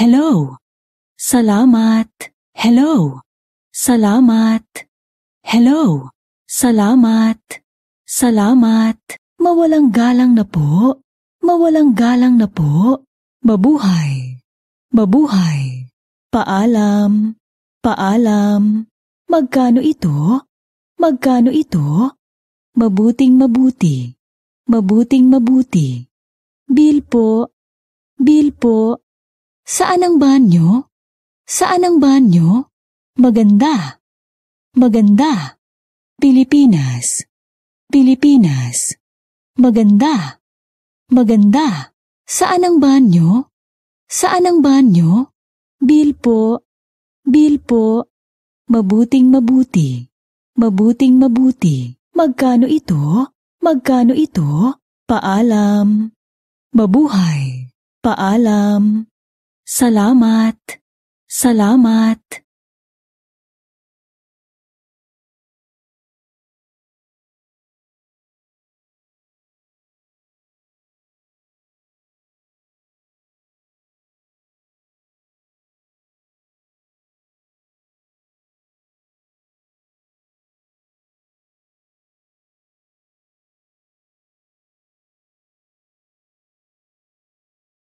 Hello. Salamat. Hello. Salamat. Hello. Salamat. Salamat. Mawalang galang na po. Mawalang galang na po. Mabuhay. Mabuhay. Paalam. Paalam. Magkano ito? Magkano ito? Mabuting mabuti. Mabuting mabuti. Bill po. Bill po. Saan ang banyo? Saan ang banyo? Maganda. Maganda. Pilipinas. Pilipinas. Maganda. Maganda. Saan ang banyo? Saan ang banyo? Bill po. Bill po. Mabuting mabuti. Mabuting mabuti. Magkano ito? Magkano ito? Paalam. Mabuhay. Paalam. Salamat. Salamat.